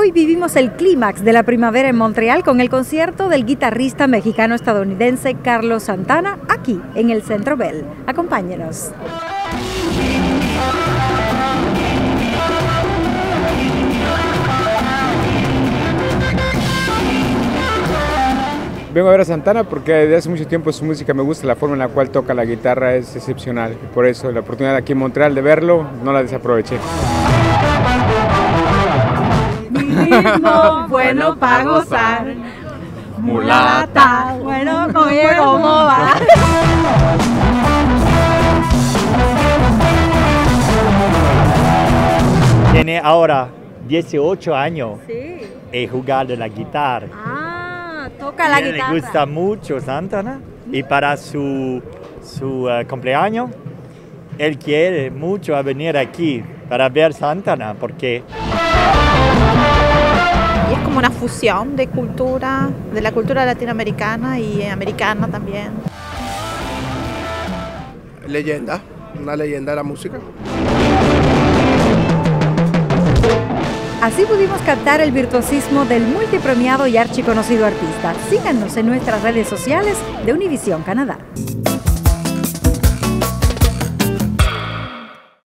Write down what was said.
Hoy vivimos el clímax de la primavera en Montreal con el concierto del guitarrista mexicano-estadounidense Carlos Santana aquí en el Centro Bell. Acompáñenos. Vengo a ver a Santana porque desde hace mucho tiempo su música me gusta, la forma en la cual toca la guitarra es excepcional. Por eso la oportunidad aquí en Montreal de verlo no la desaproveché. Bueno para gozar. Mulata, bueno, oye, ¿cómo va? Tiene ahora 18 años Sí. y jugado la guitarra. Ah, toca la Y guitarra. Le gusta mucho Santana y para su, su eh, cumpleaños él quiere mucho a venir aquí para ver Santana porque de cultura, de la cultura latinoamericana y americana también. leyenda, una leyenda de la música. Así pudimos captar el virtuosismo del multipremiado y archiconocido artista. Síganos en nuestras redes sociales de Univisión Canadá.